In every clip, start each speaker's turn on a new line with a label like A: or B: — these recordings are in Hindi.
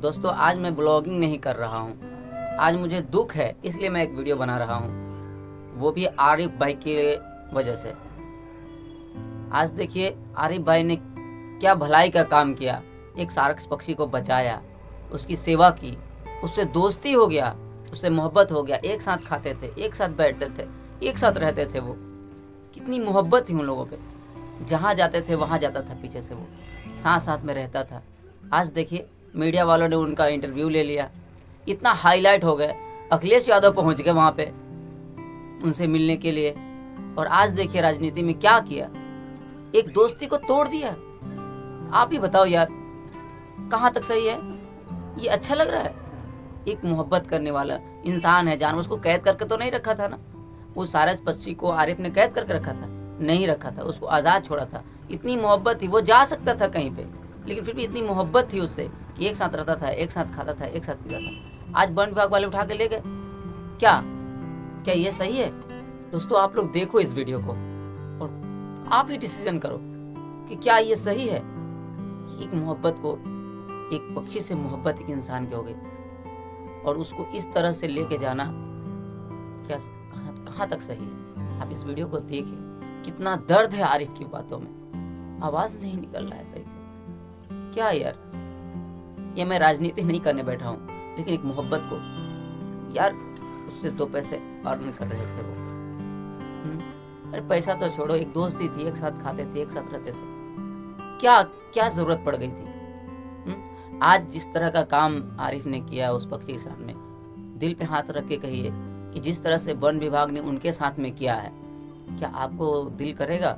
A: दोस्तों, आज मैं ब्लॉगिंग नहीं कर रहा हूँ। आज मुझे दुख है, इसलिए मैं एक वीडियो बना रहा हूँ। वो भी आरिफ भाई की वजह से। आज देखिए, आरिफ भाई ने क्या भलाई का काम किया। एक सारक्स पक्षी को बचाया, उसकी सेवा की, उससे दोस्ती हो गया, उससे मोहब्बत हो गया। एक साथ खाते थे, एक साथ बैठते थे, एक साथ रहते थे वो। कितनी मोहब्बत थी उन लोगों पे। जहाँ जाते थे, वहाँ जाता था पीछे से वो। साथ साथ में रहता था। आज देखिए मीडिया वालों ने उनका इंटरव्यू ले लिया। इतना हाईलाइट हो गए। अखिलेश यादव पहुँच गए वहाँ पे उनसे मिलने के लिए। और आज देखिए राजनीति में क्या किया। एक दोस्ती को तोड़ दिया। आप ही बताओ यार, कहाँ तक सही है? ये अच्छा लग रहा है। एक मोहब्बत करने वाला इंसान है, जानवर, उसको कैद करके तो नहीं रखा था ना? वो सारस पक्षी को आरिफ ने कैद करके रखा था। नहीं रखा था, उसको आज़ाद छोड़ा था। इतनी मोहब्बत थी, वो जा सकता था कहीं पे, लेकिन फिर भी इतनी मोहब्बत थी उससे। एक साथ रहता था, एक साथ खाता था, एक साथ पीता था। आज वन विभाग वाले उठा के ले गए। क्या? क्या ये सही है? दोस्तों, आप लोग देखो इस वीडियो को और आप ही डिसीज़न करो कि क्या ये सही है। कि एक मोहब्बत को, एक पक्षी से मोहब्बत एक इंसान की हो गई। और उसको इस तरह से लेके जाना क्या, कहाँ कहाँ तक सही है? आप इस वीडियो को देखें कितना दर्द है आरिफ की बातों में। आवाज़ नहीं निकल रहा है सही से। क्या यार? ये मैं राजनीति नहीं करने बैठा हूँ लेकिन एक मोहब्बत को। यार उससे दो पैसे अर्न कर रहे थे वो। हम्म, अरे पैसा तो छोड़ो एक दोस्ती थी एक साथ खाते थे एक साथ रहते थे। क्या क्या ज़रूरत पड़ गई थी? हम्म, आज जिस तरह का काम आरिफ ने किया उस पक्षी के साथ में दिल पे हाथ रख के कहिए कि जिस तरह से वन विभाग ने उनके साथ में किया है क्या आपको दिल करेगा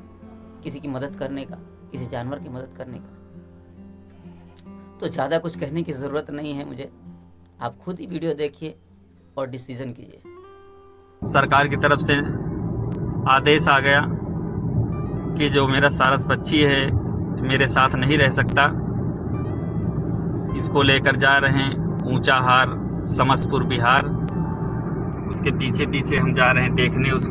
A: किसी की मदद करने का किसी जानवर की मदद करने का? तो ज़्यादा कुछ कहने की ज़रूरत नहीं है मुझे। आप खुद ही वीडियो देखिए और डिसीज़न कीजिए।
B: सरकार की तरफ़ से आदेश आ गया कि जो मेरा सारस पक्षी है, मेरे साथ नहीं रह सकता। इसको लेकर जा रहे हैं ऊँचा हार समसपुर बिहार। उसके पीछे पीछे हम जा रहे हैं देखने उस